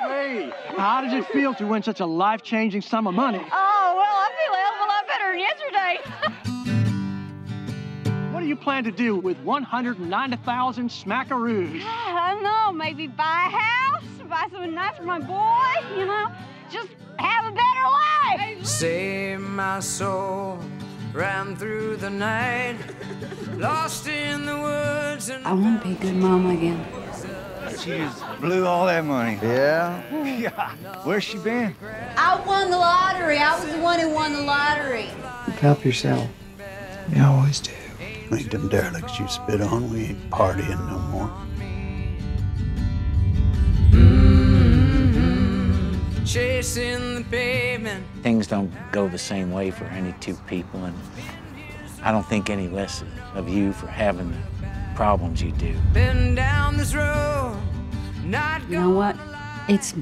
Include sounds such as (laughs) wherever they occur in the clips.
Hey, how does it feel to win such a life-changing sum of money? Oh, well, I feel a hell of a lot better than yesterday. (laughs) What do you plan to do with 190,000 smackaroos? I don't know, maybe buy a house, buy something nice for my boy, you know, just have a better life. Save my soul, ran through the night, lost in the woods and I want to be a good mama again. She just blew all that money. Yeah? Yeah. Where's she been? I won the lottery. I was the one who won the lottery. Help yourself. You always do. Ain't them derelicts you spit on, we ain't partying no more. Mm-hmm. chasing the pavement. Things don't go the same way for any two people, and I don't think any less of you for having the problems you do. Been down this road, not You know what? It's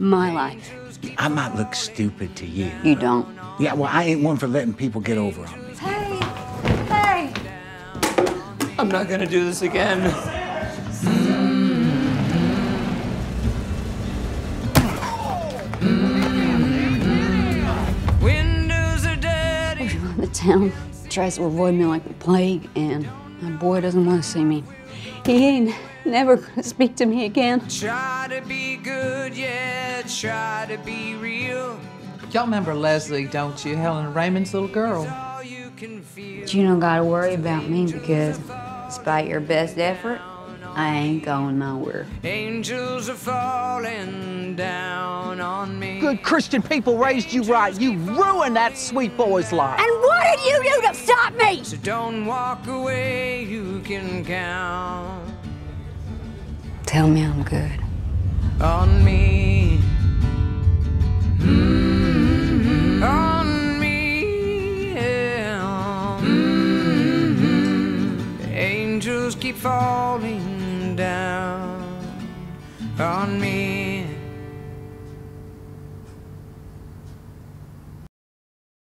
my life. I might look stupid to you. You don't. Yeah, well, I ain't one for letting people get over on me. Hey, hey. I'm not gonna do this again. Windows are dirty. Oh, the town tries to avoid me like the plague, and my boy doesn't want to see me. He ain't never gonna speak to me again. Try to be good, yeah, try to be real. Y'all remember Leslie, don't you? Helen Raymond's little girl. All you can feel. But you don't gotta worry about me because, despite your best effort, I ain't going nowhere. Angels are falling down on me. Good Christian people raised you right. You ruined that sweet boy's life. And what did you do to stop me? So don't walk away, you can count Tell me I'm good. on me. Keep falling down on me.